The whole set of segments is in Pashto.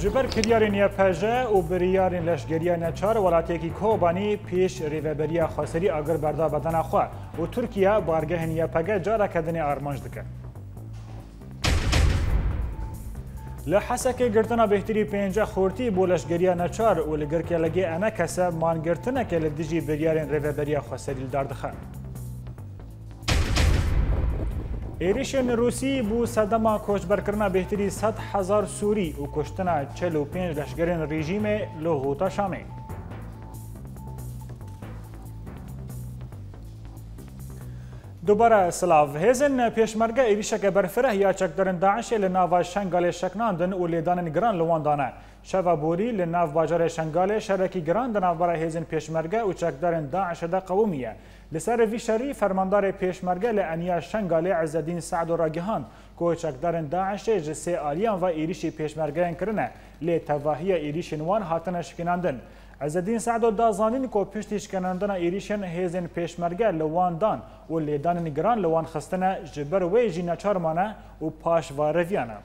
جبر کریارین یا پژه و بریارین لشگریه نچار ولاتیکی کوبانی پیش ریوبریا خاسری اگر بردا بدن خواه و ترکیه بارگهن یا پگه جارا کدن آرمانج دکه. لحسک گرتنا بهتری پنجه خورتی بولش گریا نچار و لگر که لگه انا کسه مان گرتنا که لدیجی بریارین ریوبریا خاسری داردخه. ایریشن روسی بو صدما کوچبرکرنا بهتری 100 هزار سوری و کشتنا 45 لشگرین رژیم لو هوتا شامه دوباره سلاف هزن پیشمرگه ایریشک برفره یا چکدرن داعش لناوا شنگال شکناندن و لیدانن گران لواندانه شوا بوری لی ناف باجار شنگال شرکی گران ده ناف برای هیزن پیشمرگه و چکدارن داعش ده قومیه لسر وی شری فرماندار پیشمرگه لی انیا شنگال عزدین سعد و راگهان که چکدارن داعش جسه آلیان و ایریشی پیشمرگه کرنه لی تواهی ایریشین وان هاتن شکناندن عزدین سعد و دازانین که پشتی شکناندن ایریشین هیزن پیشمرگه لوان دان و لیدان گران لوان خستنه جبر وی جی نچارمانه و پاش و رویانه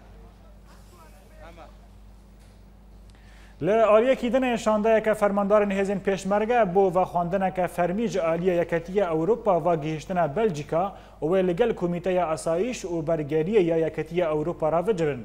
ل آلیه کیدن نشانده که فرماندارن هزین پیشمرگه بو و خواندن که فرمیج آلیه یکتی اروپا و گیشتن بلژیکا و لگل کمیته اسایش و برگریه یکتی اروپا را وجرن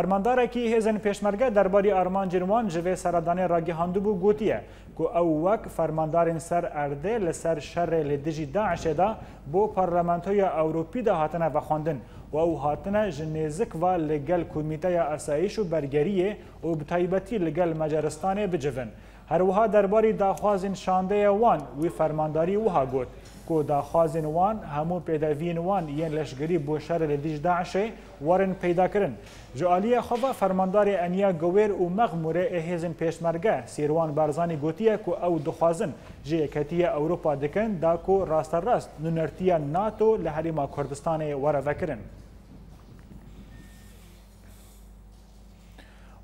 فەرماندارێکی هێزن پێشمەرگە دەرباری ئارمانجیروان ژێ سەردانێ ڕاگەهاندو بوو گوتیە کو ئەو وەک فەرماندارین سەر ئەردێ لەسەر شەڕێ لە دژی داعشێدا بۆ پەرلەمانتۆیە ئەوروپی داهاتنە بەخواندن و ئەو هاتنە ژنێزکوا لەگەل کومیتەیە ئەسایش و بەرگەریە و بتایبەتی لەگەل مەجارستانێ بجڤن. هەروەها دەرباری داخوازن شاندەیە وان وی فەرمانداری وها گوت کو داخوازن وان هەموو پێدەڤین وان یەن لەشگری بۆ شەر لە دیش داعشێ وەرن پەیداکردن جوعالیە خەبا فەرمانداری ئەنیا گەوێر و مەغمورە ئەهێزن پێشمەرگە سیروان بارزانانی گوتیە و ئەو دخوازن ژەکەتیە ئەوروپا دکەن داکو ڕاستە ڕاست نونەرتیە ناتۆ لە هەریما کوردستانی وەرەڤەکردن.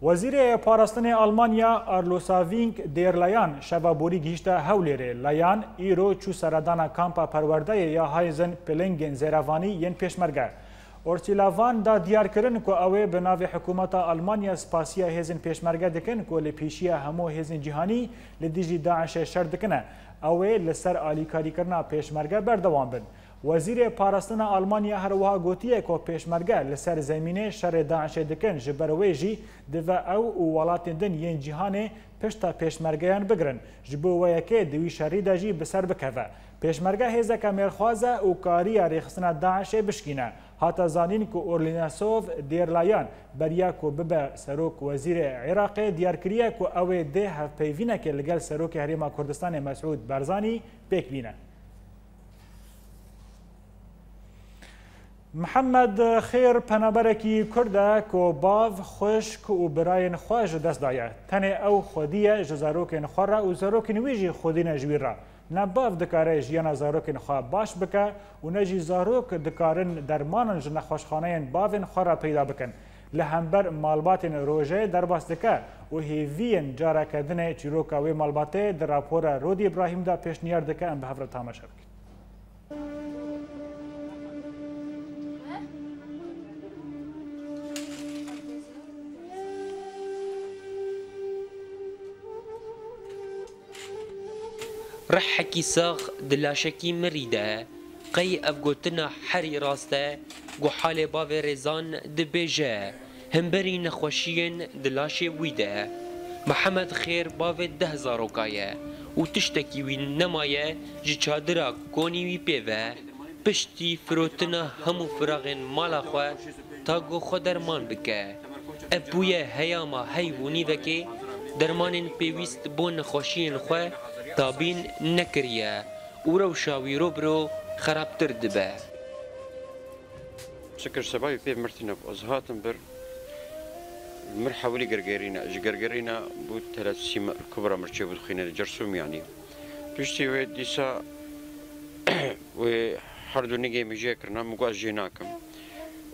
وزیر پاراستن آلمانیا آرلوساوینگ دیرلیان شبا بوری گیشت هولیره لیان ایرو چو سردان کامپا پرورده یا هایزن پلنگین زیروانی ین پیشمرگه اورتیلاوان دا دیار کرن کو اوه بناو حکومت آلمانیا سپاسیا هیزن پیشمرگه دکن کو لپیشی همو هیزن جهانی لدیجی داعش شر دکنه اوه لسر آلیکاری کرنا پیشمرگه بردوان بند وزیر پاراستن آلمانیا هروها گوتیه که پیشمرگه لسر زمینه شر داعش دکن جبروی جی دو او و ولاتین دن ین جیهانه پشتا پیشمرگیان بگرن جبو ویکه دوی شری دجی بسر بکوه پیشمرگه هیزه که میرخوازه و کاری ریخسن داعش بشکینه حتی زانین که اورلیناسوف دیرلایان بریا کو ببه سروک وزیر عراق دیار کریه که اوه ده هف پیوینه که لگل سروک حریما کردستان مسعود برزانی پیک بینه محمد خیر پەنابەرێکی کووردە کۆباڤ خوشک و براین خوۆژ دەستدایە تەنێ ئەو خودیە ژە زارۆکێن خۆڕ و زۆرۆکی ویژی خودینە ژویرا نەباف دەکارێ ژیانە زارۆکین خوا باش بکە و نەژی زارۆک دکارن دەرمانن ژ نەخۆشخانەیەن باێن خۆرا پەیدا بکەن لە هەمبەر مالباتێن ڕۆژەیە دەرباس دەکە و هێڤین جارەکەدنێ چیرۆکاوی مالباتێ دراپۆرە ڕۆدی براهیمدا پێشنیار دەکەن بە هەفرە تامەشە بکەن ڕحەکی ساغ دلاشەکی مریدە قەی ئەفگوتنە حەری ڕاستە گوحالێ باوێ ڕێزان دبێژە هەمبەری نەخۆشیین دلاشێ ویدە محەممەد خێر باوێ ده زارۆکایە و تشتێکی وی نەمایە ji چادرا کۆنی وی پێوە پشتی فرۆتنە هەموو فراغێن ماڵاخوا تاگۆ خۆ دەرمان بکە ئەپ بووە هەیاما هەیبوونی دەکێ دەرمانێن پێویست بۆ نەخۆشیین خوێ دابین نكريا و ڕەوشاوی خراب خراپتر دبە شکر سەباوی پێ مرتینە ئەز هاتم بر مر حولی گەرگێرینە ئەژ گەرگەرینە بوو تەلە سیمە کوبرا مرچێ بود خوێنە جەرسومیانی پشتی وێ دیسا وێ هەردوو نگەی میژێکردنا مگواز ژێ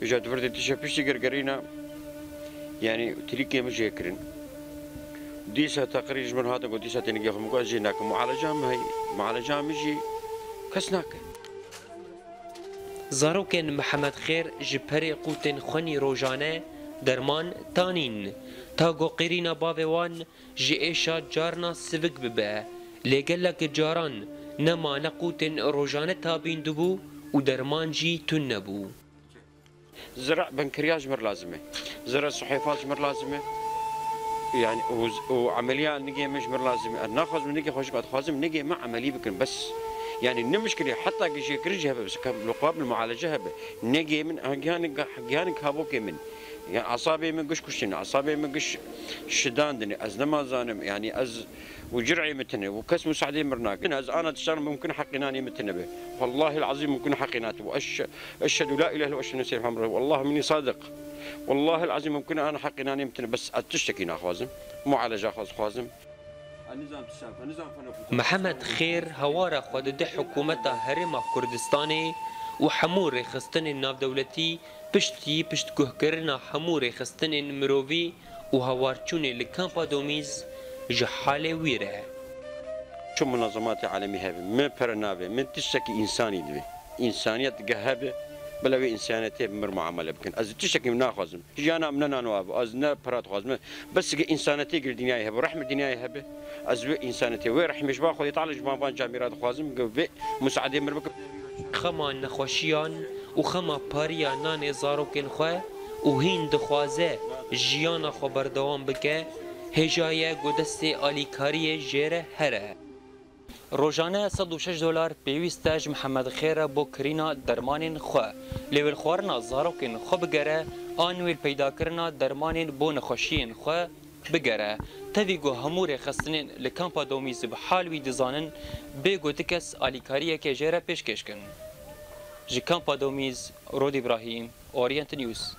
اجا ژە دووردە دیشە پشتی گەرگەرینە یعنی تریکێ مژێکردن ديسة تقريبا هذا قد ديسة تنقيهم قال جيناك معالجام هي معالجام يجي كسناك زاروكن محمد خير جبهري قوتن خوني روجانه درمان تانین تا قیرینا باوان جی ایشا جارنا سوک ببه لگل که جاران نما نقوتن روزانه تابین دبو و درمان جی تون نبو زرع بنکریاج مر لازمه زرع صحیفاج مر لازمه يعني وعمليه نجي مش مر لازم ناخذ من نجي خوش قد خازم نجي ما عمليه بكن بس يعني نمشكلة حتى كشي كرجها بس لقاب المعالجة هبة نجي من أجيان أجيان كابوك من يعني أصابي من قش كشين أصابي من قش شدان دني أز نما زانم يعني أز وجرعي متنة وكس مساعدين مرناك أز أنا تشتغل ممكن حقناني متنة به والله العظيم ممكن حقناته وأش أشهد لا إله إلا الله وأشهد أن محمد والله مني صادق والله العظيم ممكن انا حقي انا يمكن بس تشتكينا خوازم معالجه خواز خوازم محمد خير هوارا خود ده حکومت هرم کردستان و حمور خستن ناف دولتی پشتی پشت گوه کرنا حمور خستن مرووی و هوارچون لکامپا دومیز جحال ویره چون منظمات عالمی هبه من پرناوه من تشتکی انسانی دوی انسانیت گهبه بەلەوی ئینسانەتێ مر معاملە بکەن ئەز تشتێکی ناخوازم ژیانە من نانوابە ئەز نە پرات خوازمە بەسگە ئینسانەتی گردینای هەبە ڕحمە دنیای هەبێ ئەز وێ ئینسانەتی وێ ڕحمێش با خۆی تاالش مابان جامیرات خوازم گەێ مسعادێ مر بکە خەمان نەخۆشییان و خەمە پاریان نانێ زارۆکێن خوێ و هین دخوازێ ژیانە خۆ بەردەوام بکە هێژایە گودەستێ ئالیکاریە ژێرە هەرە. روزانه 106 دلار پیوستج محمد خیره بو کرینا درمانین خو لیول خورنا زاروکین خو بگره آن ویل پیدا کرنا درمانین بو نخوشین خو بگره تاوی گو همور خستنین لکامپا دومیز بحالوی دزانن بگو تکس آلیکاریه که جره پیشکش کن جکامپا دومیز رود ابراهیم اورینت نیوز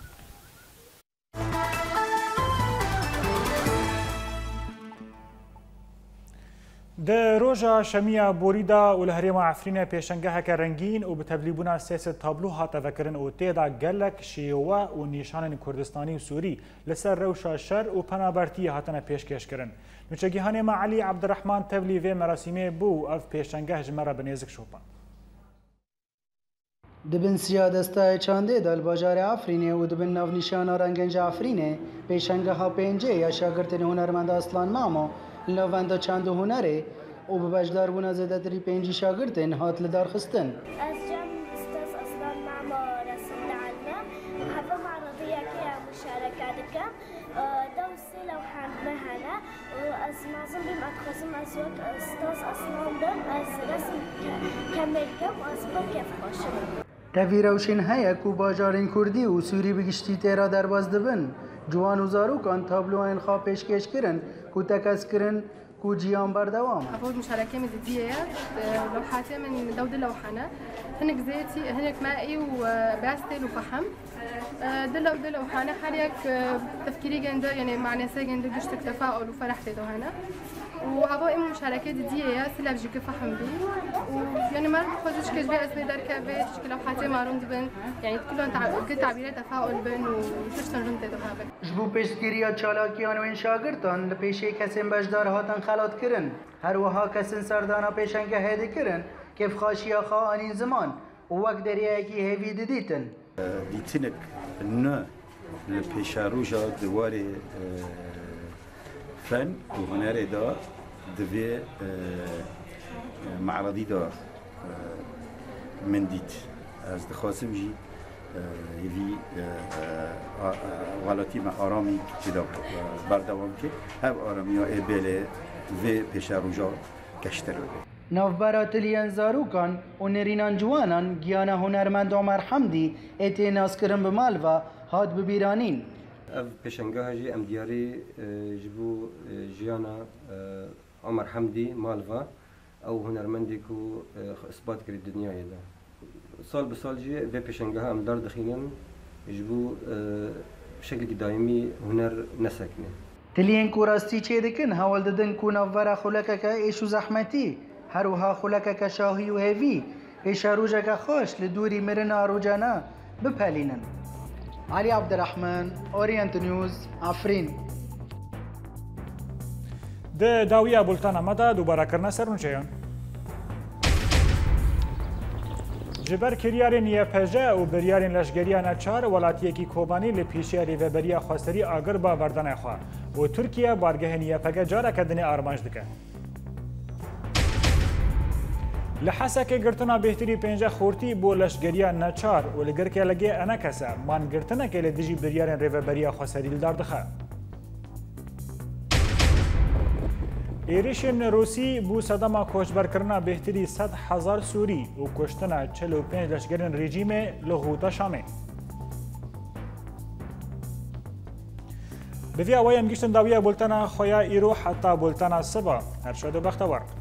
د روژا شمیا بوریدا ولهریما عفرین پیشنگه که رنگین و به تبلیبونا سیس تابلو ها تذکرن و تیدا گلک شیوه و نیشان کردستانی و سوری لسر روشا شر و پنابرتی هاتن پیشکش کرن. نوچگیهان ما علی عبدالرحمن تبلیوه مراسیمه بو اف پیشنگه جمره بنیزک شوپان. دبن سیادسته چانده دل بازار آفرینه و دبن نو نشان رنگنج آفرینه پیشنگه ها پنجه یا شاگرتن هنرمند اصلان مامو ناواندا چند و هنره او به بجداربونا زده دری پنجی شاگردن هات لدار خستن از جمع استاز اصلا مع رسول عنا حبا معرضية كيا مشاركة كام دوسي لو حان مهنا از معظم بم اتخزم از وقت استاز اصلا دم از رسم كامل كم از بكيف خوشم تفیروشین هیا کو باجارین کردی و سوری بگشتی تیرا در باز دبن جوان وزارو و تابلو تابلوان خواه پیشکش کرن کوتکس کرن كو جيان بردوام أفوج مشاركة من الديات لوحاتی من دود لوحانه اللوحانة هناك زيتي هناك مائي وباستيل دل دلو دلو لوحانة حاليك گنده یعنی معنی معنى گنده دو تفاؤل وفرح دو هنا وعوائم مشاركات ديالي سلا بجيكي فحم بي ويعني ما بخرجش كجبي اسمي دار كابي تشكي ما معلوم دبن يعني كلهم كل تعبيرات تفاؤل بن وشوش تنجم تدفع جبو پیشگیری چالاکیان و وين شاگردان لپیشه کسیم بجدار هاتن خلاط كرن هر وها کسین سردانا پیشنگه هیده کرن کف خاشیا خا آنین زمان وەک كي هێوی ديتن ديتنك اه، نو لبيشاروجا پێشاروژە دووارێ اه، فن و هنری دا دوی معرضی دا من از دخواستم جی یوی غلاتی ما آرامی دا بردوام که هم آرامی ها ایبیل و پیش روژا کشتر نوبرات زاروکان و نرینان جوانان گیان هنرمند آمر حمدی اتیناس کرن به مال و هاد ببیرانین اف پیشنگاه جی ام دیاری جبو جیانا عمر حمدی مالوا او هنرمندی کو اثبات کری دنیای ده سال به سال جی به پیشنگاه ام دار دخینن جبو شکل دائمی هنر نسکنه تلین کو راستی چه دکن هول ددن کو نوورا خلکه که ایشو زحمتی هروها خلکه که شاهی و هیوی ایشا روژه که خوش لدوری مرن آروجانا بپلینن علي عبد الرحمن اورینت نیوز آفرین د داویا بولتان مده دوباره کرنا سرونچیان جبر کریارین یپژه و بریارین لشگریان چار ولاتیکی کوبانی لپیشیاری و بریا خواستری آگر با وردن خواه و ترکیه بارگهن یپگه جارا کدنی آرمانج دکه لە حەسەکە گرتنا بهتری پێنجە خورتی بۆ لەشگەریان نەچار و لەگەرکە لەگێ ئەنە کەسە مانگرتنەکە لە دژی بریارن ڕێبەریە خۆسەریلدار دخە. ێریشن نەروسی بوو سەدەما کۆچبەرکردنا بهتری 100هزار سووری و کوشتنا 45 لەشگەرن ڕێژیمێ لە غوتە شامێ. بڤیا وەیەم گشتن داویە بولتەنە خۆیان ئیرۆ حتا بولتەنە سبە هەرشە دو بەختەوەرک.